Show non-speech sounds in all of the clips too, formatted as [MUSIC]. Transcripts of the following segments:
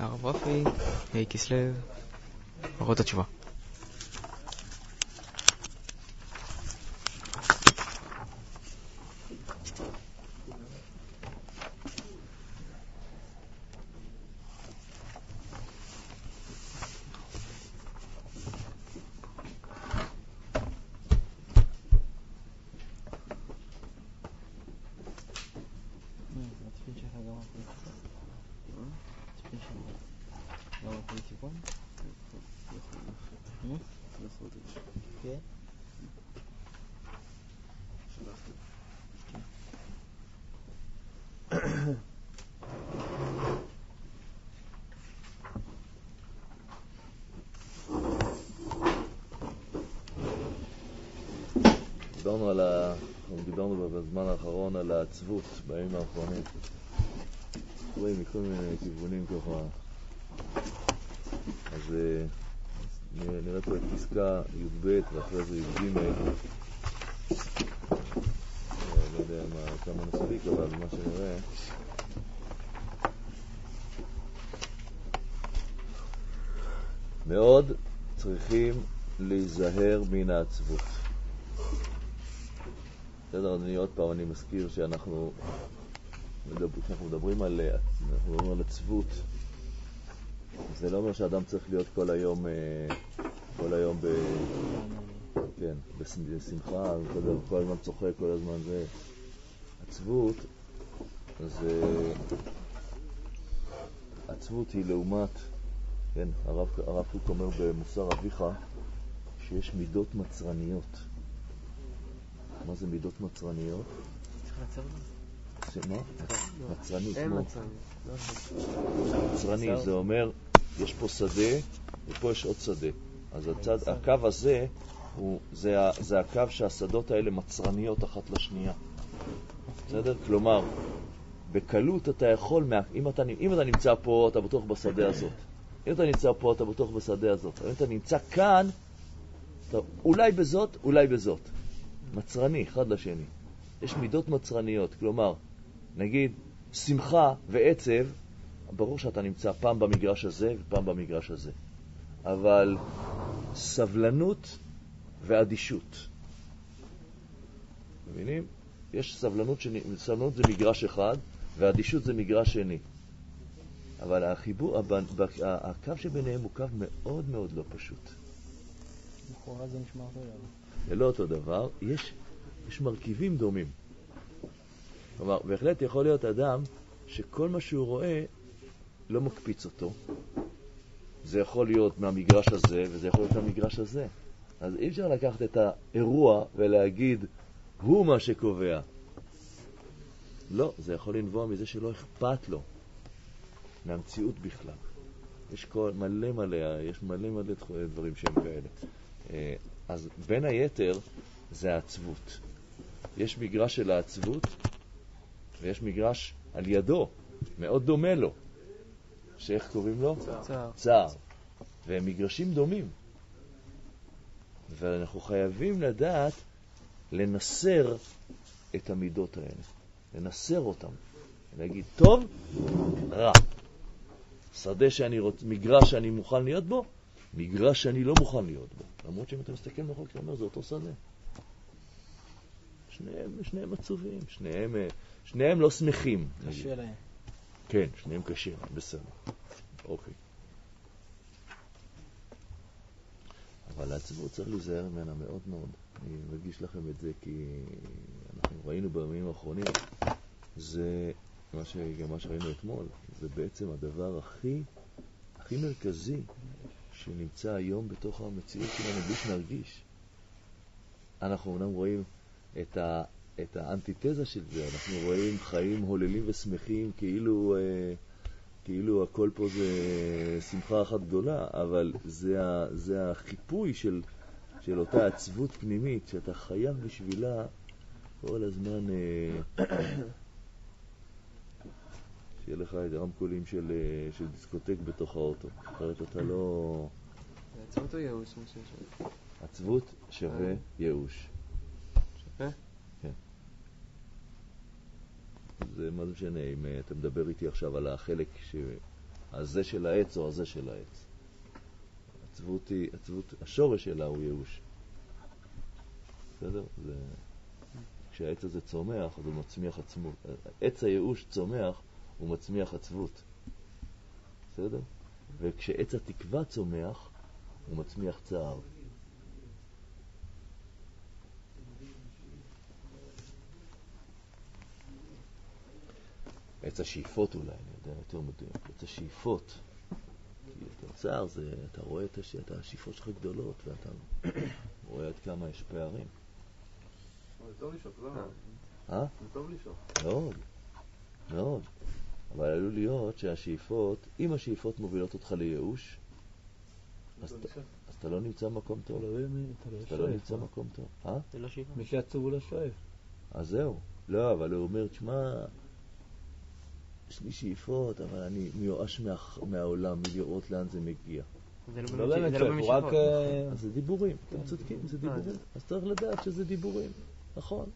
הרב רפי, ה' כסלו, אורות התשובה. דיברנו על ה... דיברנו בזמן האחרון על העצבות בימים האחרונים. רואים מכל מיני כיוונים ככה. אז אה, נראה פה את פסקה י"ב ואחרי זה י"ג. אה, לא יודע מה, כמה נספיק, אבל מה שנראה... מאוד צריכים להיזהר מן העצבות. בסדר, אדוני, עוד פעם אני מזכיר שאנחנו כשאנחנו מדברים על, אנחנו מדברים על עצבות, זה לא אומר שאדם צריך להיות כל היום, אה, כל היום ב... כן, בשמחה, כל, כל הזמן צוחק, כל הזמן זה... עצבות זה... עצבות היא לעומת, כן, הרב קוק אומר במוסר אביך שיש מידות מצרניות. מה זה מידות מצרניות? שמה? מצרני, כמו... מצרני, זה אומר, יש פה שדה ופה יש עוד שדה. אז הצד, הקו הזה, הוא, זה, זה הקו שהשדות האלה מצרניות אחת לשנייה. בסדר? כלומר, בקלות אתה יכול, אם אתה, אם אתה נמצא פה, אתה בטוח בשדה הזאת. אם אתה נמצא פה, אתה בטוח בשדה הזאת. אם אתה נמצא כאן, אתה אולי בזאת, אולי בזאת. מצרני, אחד לשני. יש מידות מצרניות, כלומר, נגיד, שמחה ועצב, ברור שאתה נמצא פעם במגרש הזה ופעם במגרש הזה. אבל סבלנות ואדישות. מבינים? יש סבלנות, שני, סבלנות זה מגרש אחד, ואדישות זה מגרש שני. אבל החיבור, הקו שביניהם הוא קו מאוד מאוד לא פשוט. לכאורה זה נשמע דבר. זה לא אותו דבר, יש, יש מרכיבים דומים. כלומר, בהחלט יכול להיות אדם שכל מה שהוא רואה לא מקפיץ אותו. זה יכול להיות מהמגרש הזה וזה יכול להיות מהמגרש הזה. אז אי אפשר לקחת את האירוע ולהגיד, הוא מה שקובע. לא, זה יכול לנבוע מזה שלא אכפת לו מהמציאות בכלל. יש כל, מלא מלא, יש מלא מלא דברים שהם כאלה. אז בין היתר זה העצבות. יש מגרש של העצבות ויש מגרש על ידו, מאוד דומה לו, שאיך קוראים לו? צער. צער. והם מגרשים דומים. ואנחנו חייבים לדעת לנסר את המידות האלה, לנסר אותם, להגיד טוב, רע. שדה שאני רוצה, מגרש שאני מוכן להיות בו, מגרש שאני לא מוכן להיות בו. למרות שאם אתה מסתכל מאחור, אתה אומר, זה אותו שדה. שניהם, שניהם עצובים, שניהם, שניהם לא שמחים. קשה להם. כן, שניהם קשה להם, בסדר. אוקיי. אבל העצבות צריך להיזהר ממנה מאוד מאוד. אני מרגיש לכם את זה כי אנחנו ראינו בימים האחרונים, זה מה, ש... גם מה שראינו אתמול, זה בעצם הדבר הכי, הכי מרכזי שנמצא היום בתוך המציאות שלנו בלי שנרגיש. אנחנו אומנם רואים את, ה, את האנטיתזה של זה, אנחנו רואים חיים הוללים ושמחים כאילו, אה, כאילו הכל פה זה שמחה אחת גדולה, אבל זה, ה, זה החיפוי של, של אותה עצבות פנימית שאתה חייב בשבילה כל הזמן אה, שיהיה לך את רמקולים של, אה, של דיסקוטק בתוך האוטו, אחרת אתה לא... עצבות או ייאוש? עצבות שווה ייאוש. שווה? כן. זה מה זה משנה אם אה, אתה מדבר איתי עכשיו על החלק ש... הזה של העץ או הזה של העץ. עצבות היא, עצבות, השורש שלה הוא ייאוש. בסדר? זה... כשהעץ הזה צומח, אז הוא מצמיח עצמות. עץ הייאוש צומח, הוא מצמיח עצבות. בסדר? וכשעץ התקווה צומח, הוא מצמיח צער. עץ השאיפות אולי, אני יודע יותר מדויק, עץ השאיפות. כי את הצער זה, אתה רואה את, הש... את השאיפות שלך גדולות ואתה רואה עד כמה יש פערים. זה טוב לשאוף, לא? אה? זה טוב לשאוף. מאוד, מאוד. אבל עלול להיות שהשאיפות, אם השאיפות מובילות אותך לייאוש, אז, אתה- אז אתה לא נמצא במקום טוב. אתה לא אתה לא. נמצא במקום טוב. אה? לא שאיפה. מי שעצוב הוא לא שואף. אז זהו. לא, אבל הוא אומר, תשמע, יש לי שאיפות, אבל אני מיואש מה, מהעולם, מלראות לאן זה מגיע. זה לא באמת זה שואף, הוא רק... שאיפות. אה, זה דיבורים, אתם צודקים, זה דיבורים. אז צריך לדעת שזה דיבורים, נכון.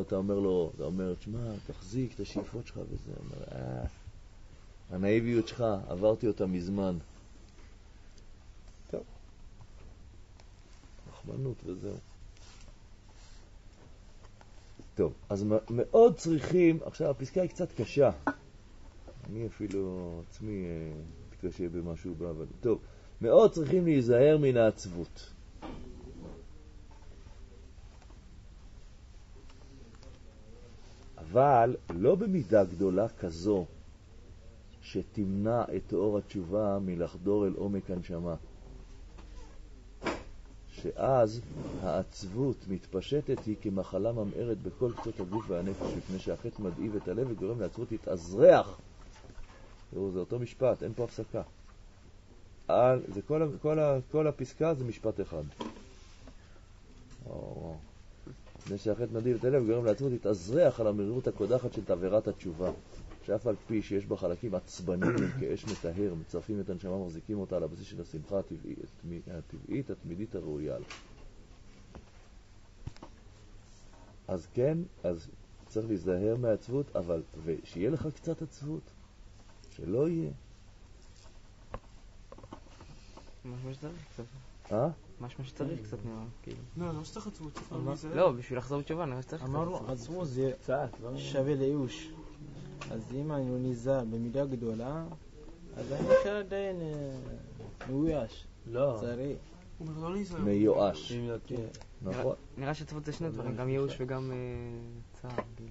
אתה אומר לו, אתה אומר, תשמע, תחזיק את השאיפות שלך וזה. אומר, אה, הנאיביות שלך, עברתי אותה מזמן. טוב. רחמנות וזהו. טוב, אז מאוד צריכים, עכשיו הפסקה היא קצת קשה. אני אפילו עצמי אה, מתקשה במשהו אבל טוב. מאוד צריכים להיזהר מן העצבות. אבל לא במידה גדולה כזו שתמנע את אור התשובה מלחדור אל עומק הנשמה. שאז העצבות מתפשטת היא כמחלה ממארת בכל קצות הגוף והנפש, מפני שהחטא מדאיב את הלב וגורם לעצבות להתאזרח. תראו, זה אותו משפט, אין פה הפסקה. על, זה כל, כל, כל הפסקה זה משפט אחד. וואו, וואו. מפני שהחטא מדאיב את הלב וגורם לעצבות להתאזרח על המרירות הקודחת של תבערת התשובה. שאף על פי שיש בה חלקים עצבניים [COUGHS] כאש מטהר, מצרפים את הנשמה, מחזיקים אותה על הבסיס של השמחה הטבעית, הטבעית התמידית הראויה לה. אז כן, אז צריך להיזהר מהעצבות, אבל, ושיהיה לך קצת עצבות, שלא יהיה. שצריך קצת. אה? משמע שצריך קצת נראה, כאילו. לא, לא שצריך עצמות, צריך להיזהר. לא, בשביל לחזור בתשובה נראה שצריך קצת. אמרנו. עצמו זה קצת, לא? שווה לייאוש. אז אם אני נזהר במידה גדולה, אז אני אפשר עדיין אה, מאויש. לא. לצערי. הוא אומר לא להיזהר. מיואש, יותר. נכון? נראה שעצבות זה שני דברים, גם ייאוש וגם אה, צער, כאילו.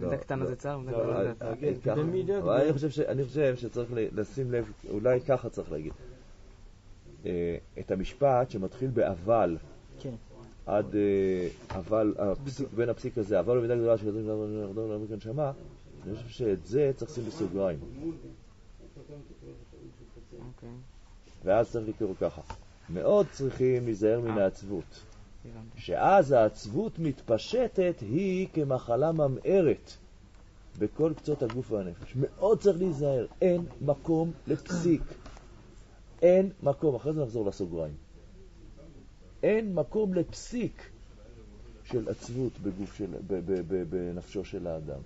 לא, מידה קטנה לא. זה צער, מידה לא, גדולה זה צער. אני. חושב ש- אני חושב שצריך לשים לב, אולי ככה צריך להגיד. אה, את המשפט שמתחיל באבל, כן. עד אה, אבל, הפסיק, בין הפסיק הזה, אבל במידה גדולה של ירדו לעומק הנשמה, אני חושב שאת זה צריך לשים בסוגריים. אוקיי, ואז צריך לקרוא ככה. מאוד צריכים להיזהר מן אה. העצבות. שאז העצבות מתפשטת היא כמחלה ממארת בכל קצות הגוף והנפש. מאוד צריך להיזהר, אין מקום לפסיק. אין מקום, אחרי זה נחזור לסוגריים. אין מקום לפסיק של עצבות בגוף של, ב, ב, ב, בנפשו של האדם.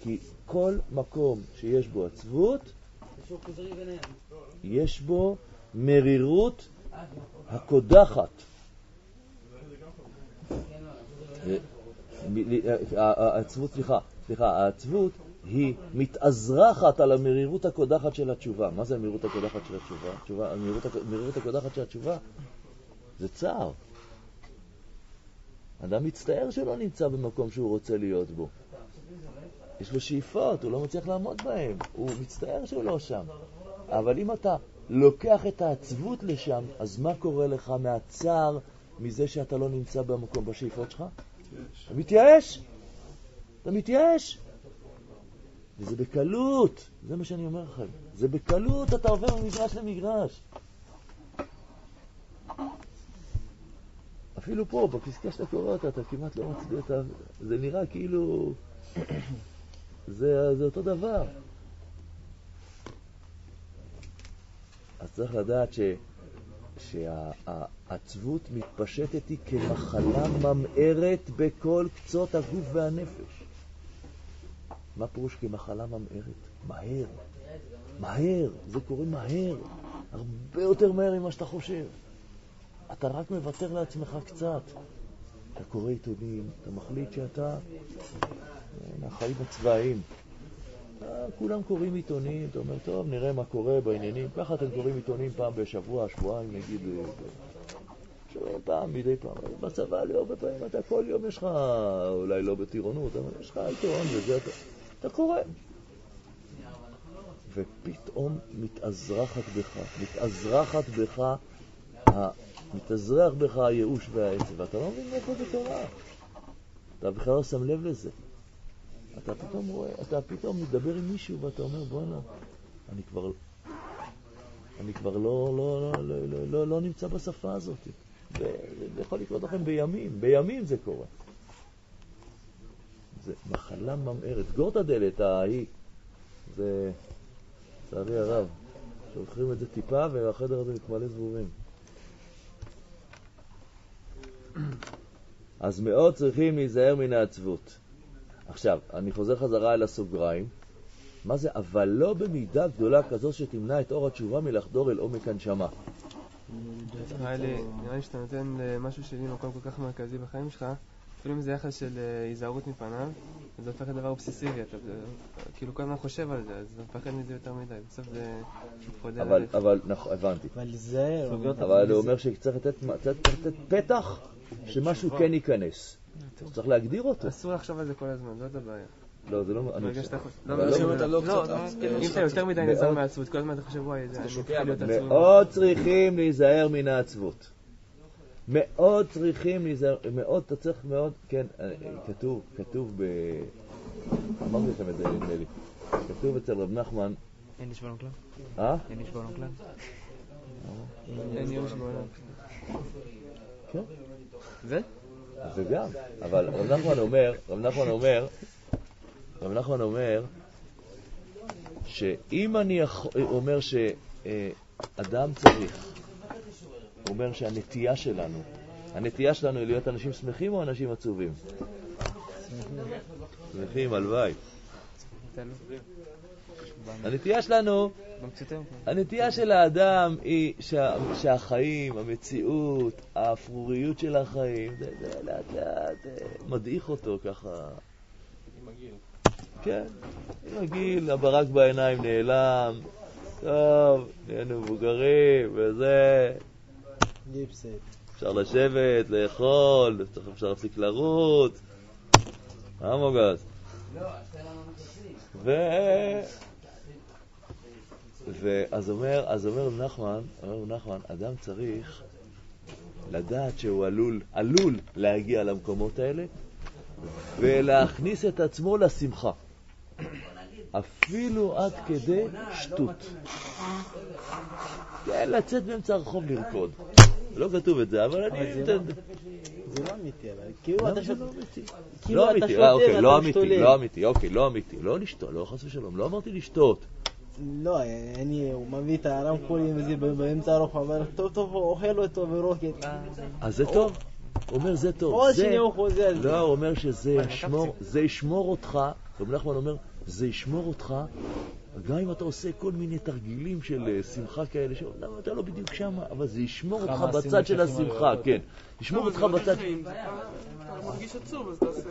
כי כל מקום שיש בו עצבות, יש בו מרירות הקודחת. אה, אה, אה, העצבות, סליחה, סליחה, העצבות היא מתאזרחת על המרירות הקודחת של התשובה. מה זה המרירות הקודחת של התשובה? התשובה המרירות, המרירות הקודחת של התשובה זה צער. אדם מצטער שהוא לא נמצא במקום שהוא רוצה להיות בו. יש לו שאיפות, הוא לא מצליח לעמוד בהן, הוא מצטער שהוא לא שם. אבל אם אתה לוקח את העצבות לשם, אז מה קורה לך מהצער מזה שאתה לא נמצא במקום בשאיפות שלך? אתה מתייאש. אתה מתייאש. וזה בקלות, זה מה שאני אומר לכם. זה בקלות אתה עובר ממגרש למגרש. אפילו פה, בפסקה שאתה קורא אותה, אתה כמעט לא מצביע את ה... זה נראה כאילו... זה, זה אותו דבר. אז צריך לדעת ש... שהעצבות מתפשטת היא כמחלה ממארת בכל קצות הגוף והנפש. מה פירוש כמחלה ממארת? מהר, מהר, זה קורה מהר, הרבה יותר מהר ממה שאתה חושב. אתה רק מוותר לעצמך קצת. אתה קורא עיתונים, אתה מחליט שאתה... כן, החיים הצבאיים. אה, כולם קוראים עיתונים, אתה אומר, טוב, נראה מה קורה בעניינים. ככה אתם קוראים עיתונים פעם בשבוע, שבועיים, נגיד, אה, פעם, מדי פעם. בצבא, לא הרבה פעמים, אתה כל יום יש לך, אולי לא בטירונות, אבל יש לך עיתון וזה, אתה, אתה קורא. ופתאום מתאזרחת בך, מתאזרחת בך, מתאזרח בך הייאוש והעצב, ואתה לא מבין מאיפה זה קרה. אתה בכלל לא שם לב לזה. אתה פתאום רואה, אתה פתאום מדבר עם מישהו ואתה אומר, בואנה, אני כבר, אני כבר לא, לא, לא, לא, לא, לא, לא נמצא בשפה הזאת. וזה יכול לקרות לכם בימים, בימים זה קורה. זה מחלה ממארת. סגור את הדלת ההיא. זה, לצערי הרב, שולחים את זה טיפה והחדר הזה מתמלא זבובים. אז מאוד צריכים להיזהר מן העצבות. עכשיו, אני חוזר חזרה אל הסוגריים. מה זה? אבל לא במידה גדולה כזו שתמנע את אור התשובה מלחדור אל עומק הנשמה. נראה לי שאתה נותן למשהו שלי מקום כל כך מרכזי בחיים שלך, אפילו אם זה יחס של אה, היזהרות מפניו, זה הופך לדבר אובססיבי, אתה כאילו כל הזמן חושב על זה, אז אתה מפחד מזה יותר מדי, בסוף זה חודר אבל. אבל, נכון, הבנתי. אבל להיזהר. אבל הוא אומר שצריך לתת, פתח שמשהו כן ייכנס. צריך להגדיר אותו. אסור לחשוב על זה כל הזמן, זאת הבעיה. לא, זה לא... אני ברגע חושב- שאתה חושב... לא, לא- לא, אם אתה לא לא, קצת לא, עצוב, אם אתה יותר מדי נזהר מעצבות, כל הזמן אתה חושב, וואי, זה-. מאוד צריכים להיזהר מן העצבות. מאוד צריכים להיזהר, מאוד, אתה צריך מאוד, כן, אה, כתוב, כתוב ב... אמרתי לכם את זה, נדמה לי. כתוב אצל רב נחמן, אין לשבור כלל? אה? אין לשבור כלל? אין ייאוש בעולם. כן. זה? זה גם, אבל רב נחמן אומר, רב נחמן אומר, רב נחמן אומר, שאם אני אומר שאדם צריך, הוא אומר שהנטייה שלנו, הנטייה שלנו היא להיות אנשים שמחים או אנשים עצובים? שמחים, הלוואי. הנטייה שלנו, הנטייה של האדם היא שה, שהחיים, המציאות, האפרוריות של החיים, זה, לאט לאט אה, מדעיך אותו ככה. כן, עם הגיל, הברק בעיניים נעלם, טוב, נהיינו מבוגרים וזה, אפשר לשבת, לאכול, אפשר להפסיק לרוץ. אה, מוגז? ו... ואז אומר, אז אומר נחמן, אומר נחמן, אדם צריך לדעת שהוא עלול, עלול להגיע למקומות האלה ולהכניס את עצמו לשמחה. אפילו עד כדי שטות. כן, לצאת באמצע הרחוב לרקוד. לא כתוב את זה, אבל אני... זה לא- זה לא אמיתי, אבל כאילו אתה שותה, לא אמיתי? כאילו לא אמיתי, שותה אה, אוקיי, לא אמיתי, משתולל. לא אמיתי, אוקיי, לא אמיתי. לא לשתות, לא חס ושלום, לא אמרתי לשתות. לא, אני, הוא מביא את הרמקולים וזה באמצע הרחוב, אבל טוב טוב הוא אוכל אותו ורוקט. אז זה טוב. הוא אומר, זה טוב. עוד זה- שנייה הוא חוזר. לא, הוא אומר שזה ישמור אותך, רב נחמן אומר, זה ישמור אותך, גם אם אתה עושה כל מיני תרגילים של אה, שמחה כאלה, שאומנם אתה לא בדיוק שם, אבל זה ישמור אותך בצד של השמחה. כן. ישמור אותך בצד... אתה מרגיש עצוב, אז תעשה...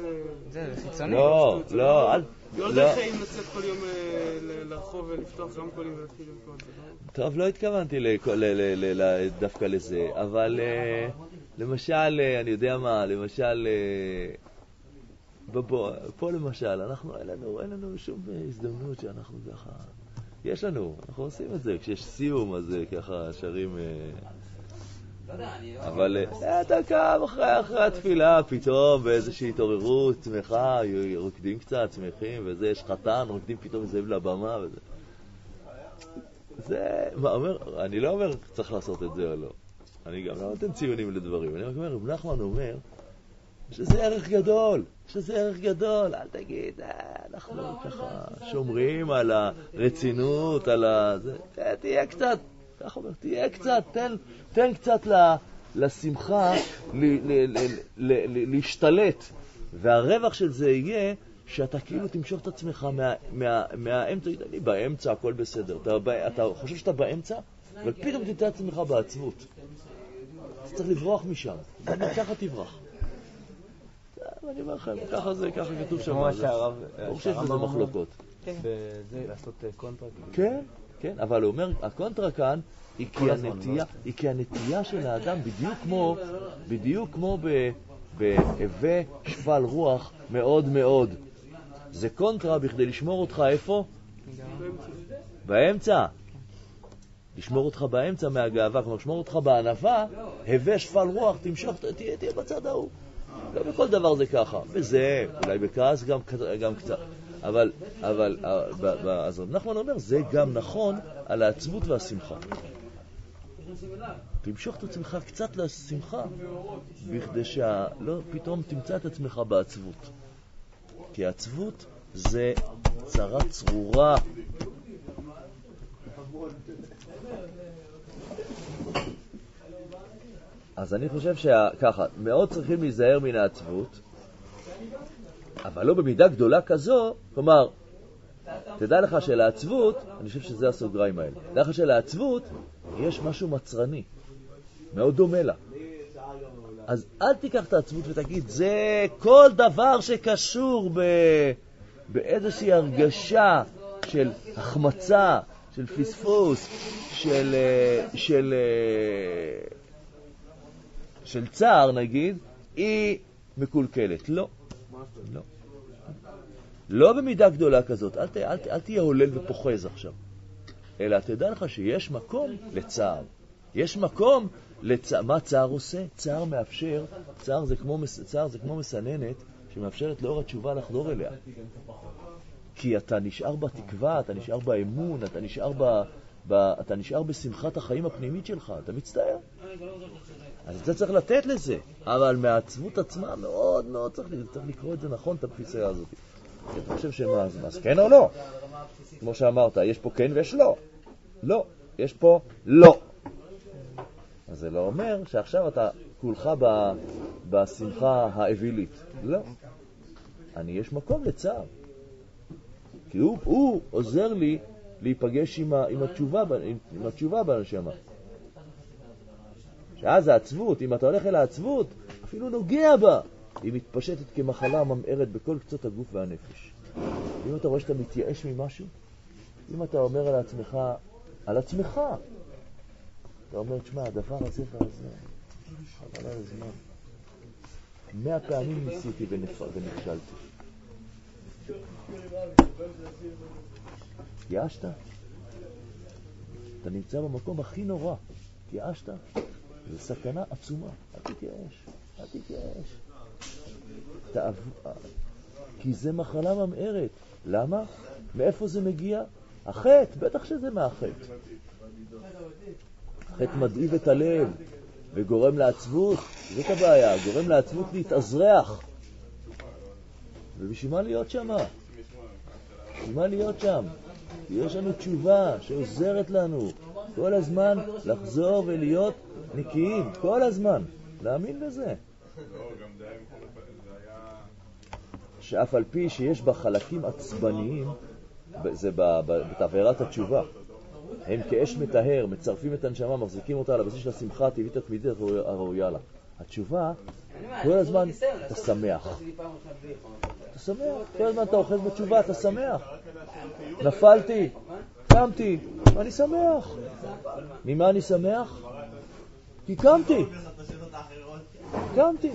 זה חיצוני. לא, לא, אל... לא לא. דרך חיים לצאת כל יום אה, לרחוב ולפתוח רמקולים ולהתחיל לרקוד. זה לא- טוב, לא התכוונתי דווקא לזה, אבל אה, למשל, אני יודע מה, למשל, בבוא, פה למשל, אנחנו, אין לנו, אין לנו שום הזדמנות שאנחנו ככה, יש לנו, אנחנו עושים את זה, כשיש סיום, אז אה, ככה שרים, אה, אבל אה, אתה קם אחרי התפילה, פתאום באיזושהי התעוררות שמחה, רוקדים קצת, שמחים, וזה, יש חתן, רוקדים פתאום מסביב לבמה, וזה. זה, מה אומר, אני לא אומר צריך לעשות את זה או לא. אני גם לא נותן ציונים לדברים. אני רק אומר, רב נחמן אומר שזה ערך גדול, שזה ערך גדול. אל תגיד, אה, אנחנו ככה שומרים על הרצינות, על ה... תהיה קצת, ככה אומר, תהיה קצת, תן, תן קצת ל, לשמחה ל, ל, ל, ל, ל, להשתלט. והרווח של זה יהיה שאתה כאילו תמשוך את עצמך מה, מה, מהאמצע, אני באמצע, הכל בסדר. אתה, אתה חושב שאתה באמצע, אבל פתאום תמצא את עצמך בעצבות. אז צריך לברוח משם, ככה תברח. אני אומר לכם, ככה זה, ככה כתוב שם. כמו מה שהרב... ברור שיש בזה מחלוקות. בזה, לעשות אה, קונטרה. כאילו. כן, כן, אבל הוא אומר, הקונטרה כאן היא כי הנטייה, היא כי הנטייה של האדם, בדיוק כמו, בדיוק כמו בהוי שפל רוח מאוד מאוד. זה קונטרה בכדי לשמור אותך איפה? באמצע. לשמור אותך באמצע מהגאווה, כלומר, לשמור אותך בענווה, הווה שפל רוח, תמשוך, תהיה בצד ההוא. לא בכל דבר זה ככה. בזה, אולי בכעס גם, קצת. אבל, אבל, אה, אז רב נחמן אומר, זה גם נכון על העצבות והשמחה. תמשוך את עצמך קצת לשמחה, בכדי שלא פתאום תמצא את עצמך בעצבות. כי העצבות זה צרה צרורה. אז אני חושב שככה, מאוד צריכים להיזהר מן העצבות, אבל לא במידה גדולה כזו, כלומר, תדע לך שלעצבות, אני חושב שזה הסוגריים האלה, תדע לך שלעצבות יש משהו מצרני, מאוד דומה לה. אז אל תיקח את העצבות ותגיד, זה כל דבר שקשור ב... באיזושהי הרגשה של החמצה, של פספוס, של, אה, של, אה, של צער נגיד, היא מקולקלת. לא. לא. לא במידה גדולה כזאת, אל, ת, אל, אל תהיה הולל ופוחז עכשיו, אלא תדע לך שיש מקום לצער. יש מקום לצער. מה צער עושה? צער מאפשר, צער זה כמו, צער זה כמו מסננת שמאפשרת לאור התשובה לחדור אליה. כי אתה נשאר בתקווה, אתה נשאר באמון, אתה נשאר, ב, ב, אתה נשאר בשמחת החיים הפנימית שלך, אתה מצטער. אז אתה צריך לתת לזה, אבל מהעצבות עצמה מאוד מאוד צריך, צריך לקרוא את זה נכון, את התפיסה הזאת. כי אתה חושב שמה, אז, אז כן או לא? כמו שאמרת, יש פה כן ויש לא. לא, יש פה לא. אז זה לא אומר שעכשיו אתה כולך ב, בשמחה האווילית. לא. אני, יש מקום לצער. כי הוא, הוא עוזר לי להיפגש עם, ה, עם, התשובה, עם, עם התשובה בנשמה. שאז העצבות, אם אתה הולך אל העצבות, אפילו נוגע בה, היא מתפשטת כמחלה ממארת בכל קצות הגוף והנפש. אם אתה רואה שאתה מתייאש ממשהו, אם אתה אומר על עצמך, על עצמך, אתה אומר, תשמע, הדבר הזה והזה, חבל על הזמן. מאה פעמים ניסיתי ונכשלתי. התייאשת? אתה נמצא במקום הכי נורא. התייאשת? זו סכנה עצומה. אל תתייאש, אל תתייאש. כי זה מחלה ממארת. למה? מאיפה זה מגיע? החטא, בטח שזה מהחטא. החטא מדאיב את הלב וגורם לעצבות, זאת הבעיה, גורם לעצבות להתאזרח. ובשביל מה להיות שם? בשביל מה להיות שם? יש לנו תשובה שעוזרת לנו כל הזמן לחזור ולהיות נקיים, כל הזמן, להאמין בזה. שאף על פי שיש בה חלקים עצבניים, זה בתבערת התשובה. הם כאש מטהר, מצרפים את הנשמה, מחזיקים אותה על הבסיס של השמחה הטבעית התמידית הראויה לה. התשובה, כל הזמן אתה שמח. אתה שמח, כל הזמן אתה אוחז בתשובה, אתה שמח. נפלתי, קמתי, אני שמח. ממה אני שמח? כי קמתי. קמתי.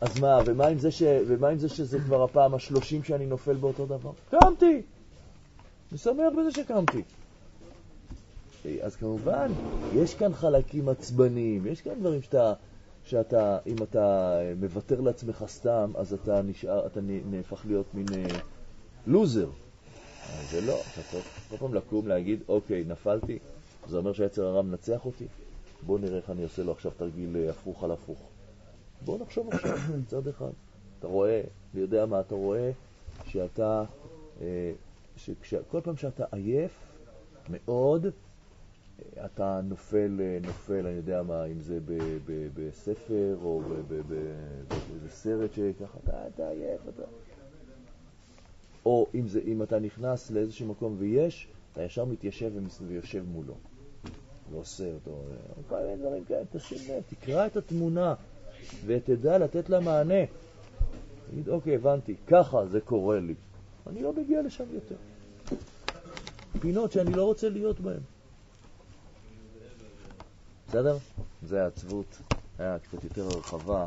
אז מה, ומה עם, ש... ומה עם זה שזה כבר הפעם השלושים שאני נופל באותו דבר? קמתי! אני שמח בזה שקמתי. אז כמובן, יש כאן חלקים עצבניים, יש כאן דברים שאתה, שאתה, אם אתה מוותר לעצמך סתם, אז אתה נשאר, אתה נהפך להיות מין אה, לוזר. זה לא, אתה צריך כל פעם לקום, להגיד, אוקיי, נפלתי, זה אומר שהיצר הרע מנצח אותי? בוא נראה איך אני עושה לו עכשיו תרגיל אה, הפוך על הפוך. בוא נחשוב עכשיו [COUGHS] מצד אחד. אתה רואה, אני יודע מה, אתה רואה שאתה, אה, שכל פעם שאתה עייף מאוד, אתה נופל, נופל, אני יודע מה, אם זה בספר או באיזה סרט שככה, אתה עייף, אתה... או אם, זה, אם אתה נכנס לאיזשהו מקום ויש, אתה ישר מתיישב ויושב מולו. ועושה אותו. כל מיני דברים כאלה, תשים לב, תקרא את התמונה ותדע לתת לה מענה. תגיד, אוקיי, הבנתי, ככה זה קורה לי. אני לא מגיע לשם יותר. פינות שאני לא רוצה להיות בהן. בסדר? זה העצבות, היה קצת יותר רחבה.